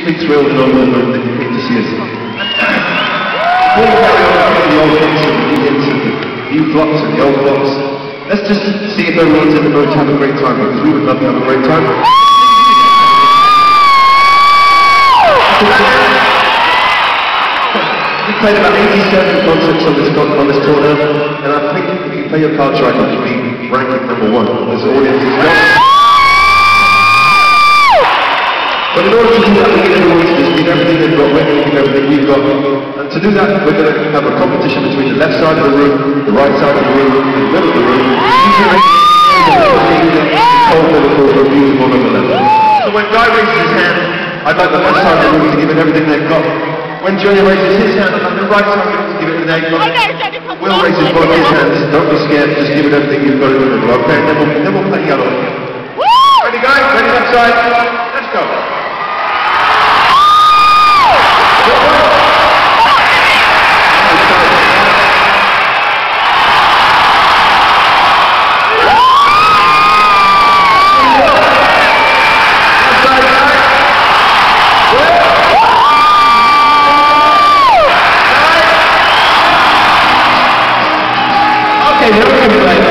deeply thrilled and overwhelmed that you came to see us. Before the old hits and the and the new flops and the old flops, let's just see if everyone's in the mood to have a great time because we would love to have a great time. We played about 87 concerts on this, on this tour now, and I think if you play your cards right, you should be ranking number one. This audience is not. But in order to do that, we need everyone to just give everything they've got, going to everything we've got. And to do that, we're going to have a competition between the left side of the room, the right side of the room, and the middle of the room. Cold Liverpool for a beautiful number level. So when Guy raises his hand, I'd like the left side of the room to give it everything they've got. When Jonny raises his hand, I'd like the right side of the room to give it everything they've got. Will raises both his hands. Don't be scared. Just give it everything you've got in the middle. Okay, then we'll, then we'll play yellow. Ready, guys? Ready, left side? Let's go. Okay, here we go.